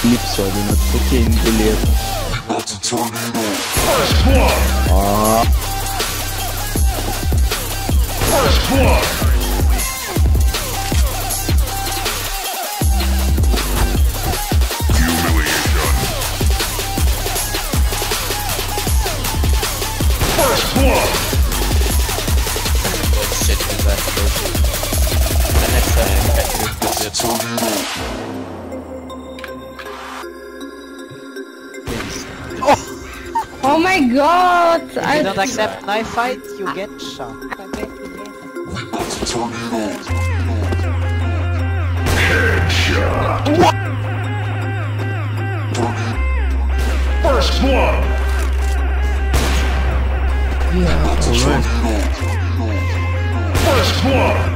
Clips, olha, não tô querendo beleza. Ah. I can use it. Oh my god! If I you don't accept knife fight, you get shot. First blood. First blood. First blood.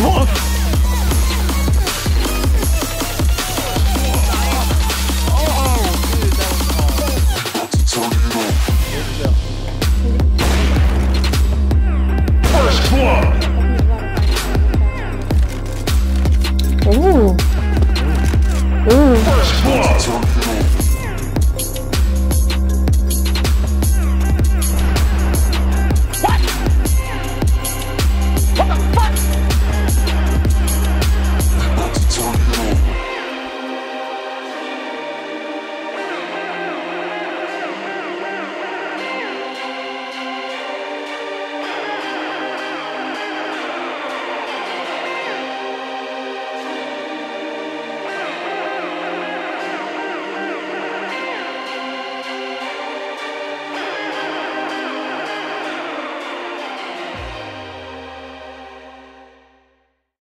Whoa.